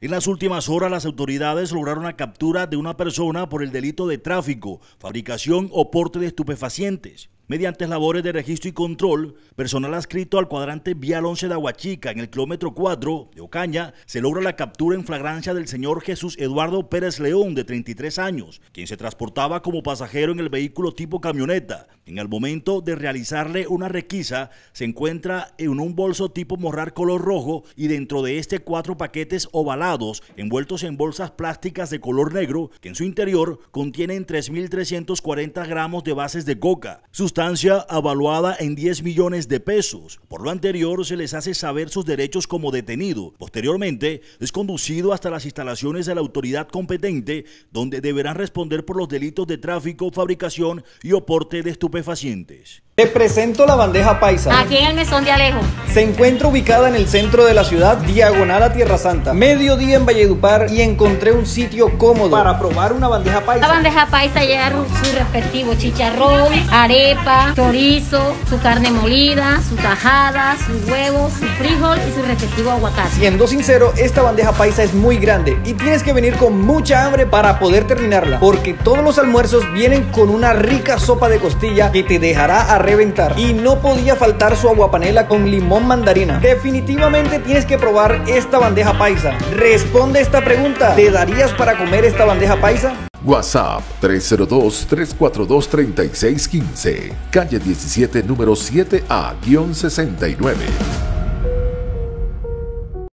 En las últimas horas, las autoridades lograron la captura de una persona por el delito de tráfico, fabricación o porte de estupefacientes. Mediante labores de registro y control, personal adscrito al cuadrante Vial 11 de Aguachica en el kilómetro 4 de Ocaña, se logra la captura en flagrancia del señor Jesús Eduardo Pérez León, de 33 años, quien se transportaba como pasajero en el vehículo tipo camioneta. En el momento de realizarle una requisa, se encuentra en un bolso tipo morrar color rojo y dentro de este cuatro paquetes ovalados envueltos en bolsas plásticas de color negro que en su interior contienen 3.340 gramos de bases de coca sustancia avaluada en 10 millones de pesos. Por lo anterior, se les hace saber sus derechos como detenido. Posteriormente, es conducido hasta las instalaciones de la autoridad competente, donde deberán responder por los delitos de tráfico, fabricación y oporte de estupefacientes. Te presento la bandeja paisa. Aquí en el mesón de Alejo. Se encuentra ubicada en el centro de la ciudad, diagonal a Tierra Santa. Mediodía en Valledupar y encontré un sitio cómodo para probar una bandeja paisa. La bandeja paisa lleva su respectivo chicharrón, arepa, chorizo, su carne molida, su tajada, sus huevos, su frijol y su respectivo aguacate. Siendo sincero, esta bandeja paisa es muy grande y tienes que venir con mucha hambre para poder terminarla, porque todos los almuerzos vienen con una rica sopa de costilla que te dejará a reventar. Y no podía faltar su aguapanela con limón mandarina. Definitivamente tienes que probar esta bandeja paisa. Responde esta pregunta. ¿Te darías para comer esta bandeja paisa? WhatsApp 302-342-3615, calle 17, número 7A-69.